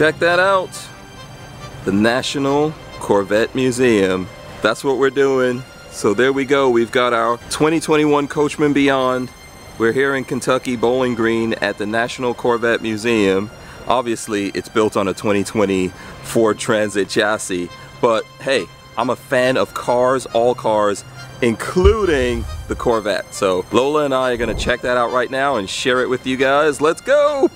Check that out. The National Corvette Museum. That's what we're doing. So there we go. We've got our 2021 Coachmen Beyond. We're here in Kentucky, Bowling Green at the National Corvette Museum. Obviously, it's built on a 2020 Ford Transit chassis, but hey, I'm a fan of cars, all cars, including the Corvette. So Lola and I are gonna check that out right now and share it with you guys. Let's go!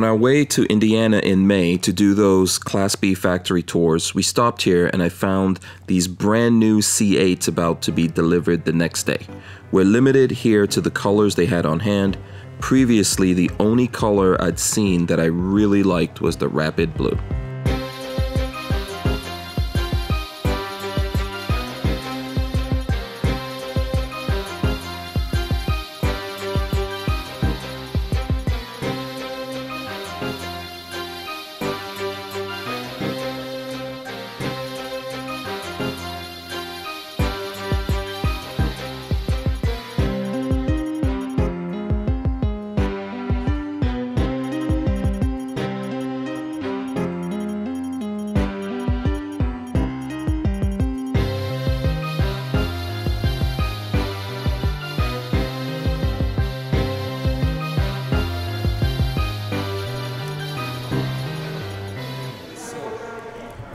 On our way to Indiana in May to do those Class B factory tours, we stopped here and I found these brand new C8s about to be delivered the next day. We're limited here to the colors they had on hand. Previously, the only color I'd seen that I really liked was the Rapid Blue.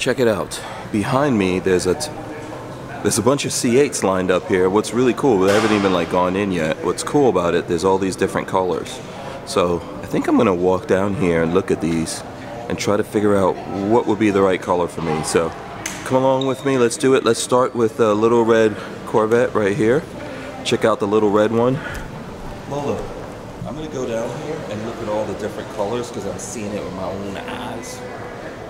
Check it out. Behind me, there's a there's a bunch of C8s lined up here. What's really cool, they haven't even like gone in yet. What's cool about it, there's all these different colors. So I think I'm gonna walk down here and look at these and try to figure out what would be the right color for me. So come along with me, let's do it. Let's start with the little red Corvette right here. Check out the little red one. Lola, I'm gonna go down here and look at all the different colors because I'm seeing it with my own eyes.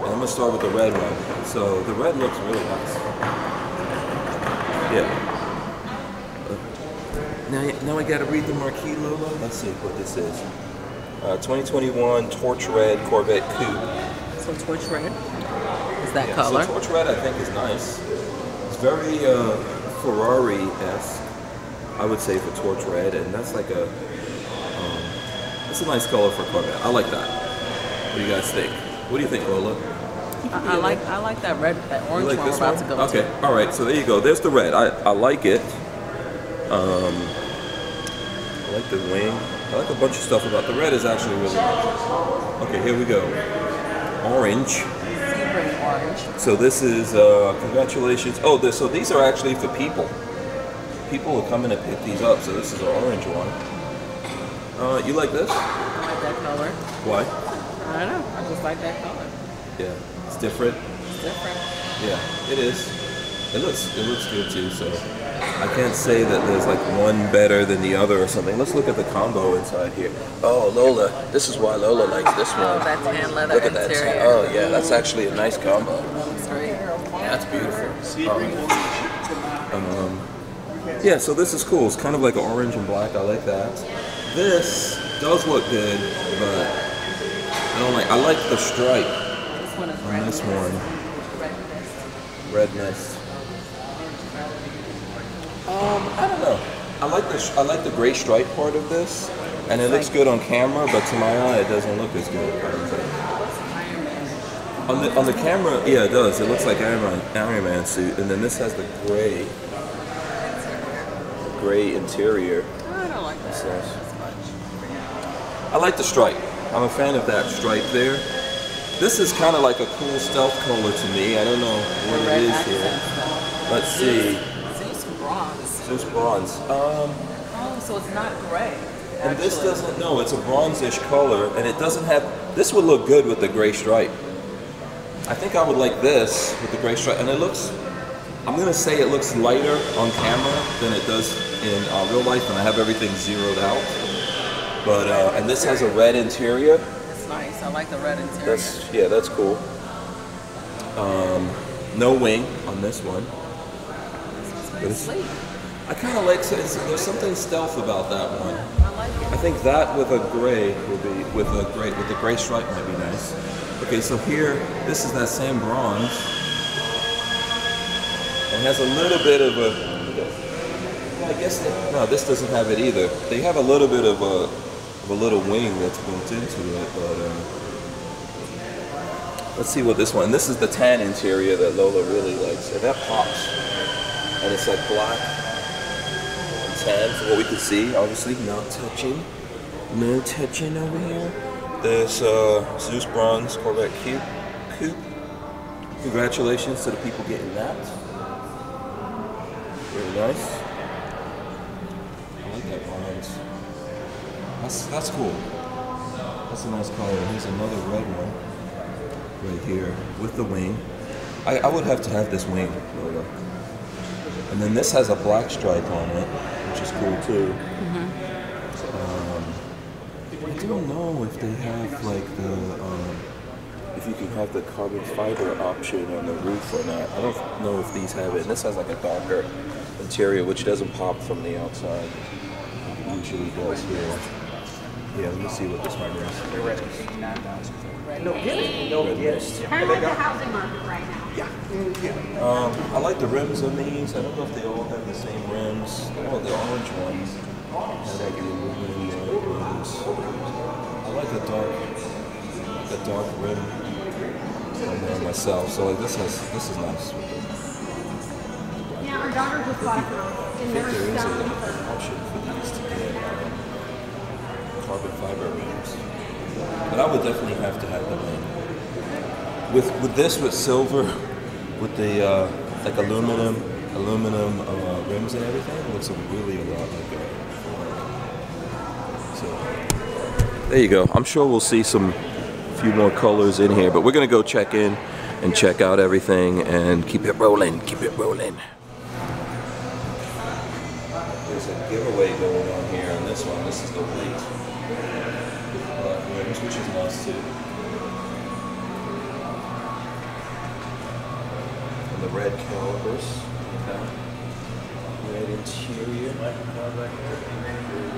And I'm gonna start with the red one. So the red looks really nice. Yeah. Uh, now, now I gotta read the marquee logo. Let's see what this is. Uh, 2021 Torch Red Corvette Coupe. So torch red is that Yeah, color? So torch red I think is nice. It's very uh, Ferrari-esque, I would say for torch red, and that's like a, um, that's a nice color for Corvette. I like that. What do you guys think? What do you think, Lola? I, I like I like that red that You orange like one we're about one? to go okay, to. all right. So there you go. There's the red. I, I like it. Um, I like the wing. I like a bunch of stuff about the red. Is actually really nice. Okay, here we go. Orange. Orange. So this is uh, congratulations. Oh, this, so these are actually for people. People will come in and pick these up. So this is an orange one. Uh, you like this? I like that color. Why? I don't know. I just like that color. Yeah, it's different. It's different. Yeah, it is. It looks it looks good too. So I can't say that there's like one better than the other or something. Let's look at the combo inside here. Oh, Lola, this is why Lola likes this Oh, one. that tan leather Look at that. interior. Oh yeah, that's actually a nice combo. That's great. Yeah, that's beautiful. Um, yeah, so this is cool. It's kind of like an orange and black. I like that. This does look good, but don't like. I like the stripe This one is on red. this one. Redness. Um, I don't know. I like the sh- I like the gray stripe part of this, and it looks good on camera, but to my eye, it doesn't look as good. I don't think. On the on the camera, yeah, it does. It looks like Iron Man, Iron Man suit, and then this has the gray, gray interior. I don't like that So- as much. I like the stripe. I'm a fan of that stripe there. This is kind of like a cool stealth color to me. I don't know what it is here. Let's see. See some bronze. This bronze. Um, Oh, so it's not gray. and this doesn't. No, it's a bronzish color, and it doesn't have. This would look good with the gray stripe. I think I would like this with the gray stripe, and it looks. I'm gonna say it looks lighter on camera than it does in uh, real life, and I have everything zeroed out. But uh, and this has a red interior. It's nice. I like the red interior. That's yeah, that's cool. Um, no wing on this one. It's- Sleek. I kind of like there's something stealth about that one. I like it. I think that with a gray would be with a gray with the gray stripe might be nice. Okay, so here this is that same bronze. It has a little bit of a. I guess they, no, this doesn't have it either. They have a little bit of a, of a little wing that's built into it, but. Uh, let's see what this one. This is the tan interior that Lola really likes, and that pops, and it's like black and tan from what we can see. Obviously, not touching, no touching over here. There's uh, Zeus Bronze Corvette Coupe. Coupe. Congratulations to the people getting that. Really nice. I like that bronze. That's that's cool. That's a nice color. Here's another red one right here with the wing. I, I would have to have this wing, Lola. And then this has a black stripe on it, which is cool too. Um, I don't know if they have like the um, if you can have the carbon fiber option on the roof or not. I don't know if these have it. And this has like a darker interior, which doesn't pop from the outside. It usually does here. Yeah, let me see what this one is. They're ready. Eighty-nine thousand. No, get it. No, Red get mist. it. Kind of like the housing market right now. Yeah. Um, I like the rims on these. I don't know if they all have the same rims. Oh, the orange ones. I like the aluminum rims. I like the dark, the dark rim on there myself. So like this has this is nice. Yeah, our daughter just bought it from us, I and think they're there is selling a for option for these to get um, carbon fiber rims, but I would definitely have to have them in. With with this with silver, with the uh, like aluminum aluminum uh, rims and everything, it looks really a lot like a. So there you go. I'm sure we'll see some few more colors in here, but we're gonna go check in and check out everything and keep it rolling. Keep it rolling. There's a giveaway going on here on this one. This is the which is nice too. And the red calipers. Red interior.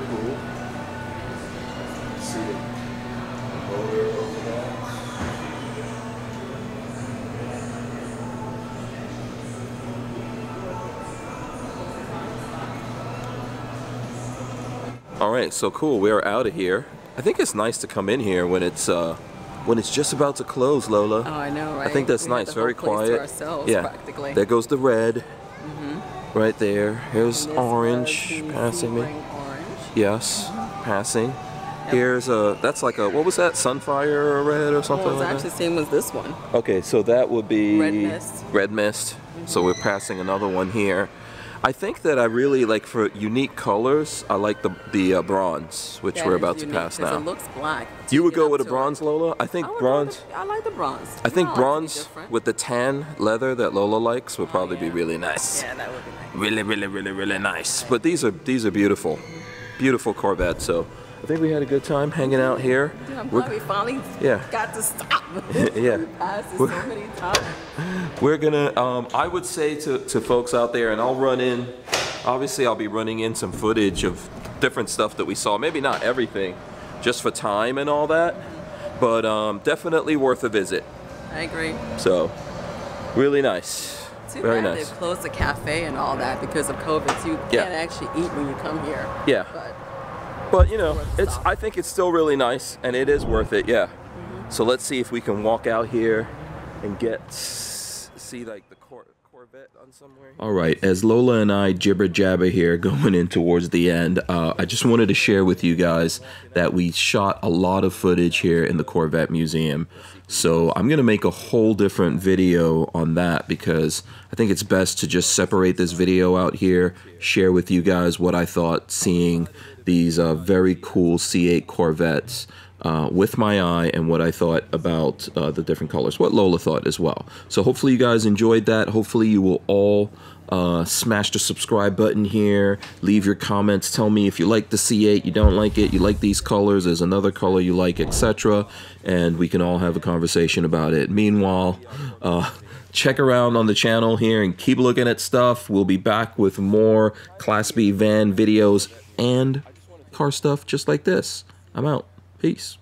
Cool. See the motor All right, so cool. We are out of here. I think it's nice to come in here when it's uh, when it's just about to close, Lola. Oh, I know, right? I think that's We nice. Very quiet. To ourselves, yeah. practically. There goes the red. Mhm. Right there. Here's orange passing me. Orange. Yes, passing. Here's a. That's like a. What was that? Sunfire or red or something Well, it's like actually that. same as this one. Okay, so that would be Red mist. Red mist. So we're passing another one here. I think that I really like for unique colors. I like the the uh, bronze, which That we're about unique to pass now. It looks black. you would go with a bronze, it. Lola? I think I bronze. the- I like the bronze. I think No, be bronze with the tan leather that Lola likes would probably be yeah. really nice. Yeah, that would be nice. Really, really, really, really nice. But these are these are beautiful, beautiful Corvettes. So I think we had a good time hanging out here. Yeah, I'm We're- glad we finally Yeah. got to stop. Yeah. we passed it so We're- many times. We're gonna. Um, I would say to, to folks out there, and I'll run in. Obviously, I'll be running in some footage of different stuff that we saw. Maybe not everything, just for time and all that. But um, definitely worth a visit. I agree. So, really nice. Too Very bad nice. they've closed the cafe and all that because of COVID. So you Yeah. can't actually eat when you come here. Yeah. But But you know, it's. I think it's still really nice, and it is worth it. Yeah. So let's see if we can walk out here and get see like the Cor- Corvette on somewhere. All right, as Lola and I jibber jabber here, going in towards the end, uh, I just wanted to share with you guys that we shot a lot of footage here in the Corvette Museum. So I'm gonna make a whole different video on that because I think it's best to just separate this video out here, share with you guys what I thought seeing these uh, very cool C8 Corvettes uh, with my eye and what I thought about uh, the different colors, what Lola thought as well. So hopefully you guys enjoyed that. Hopefully you will all uh, smash the subscribe button here. Leave your comments. Tell me if you like the C8, you don't like it, you like these colors, there's another color you like, etc. And we can all have a conversation about it. Meanwhile, uh, check around on the channel here and keep looking at stuff. We'll be back with more Class B van videos and car stuff just like this. I'm out. Peace.